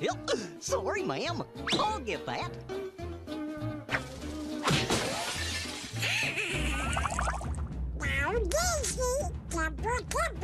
Sorry, ma'am. I'll get that. Now, Daisy, double, double.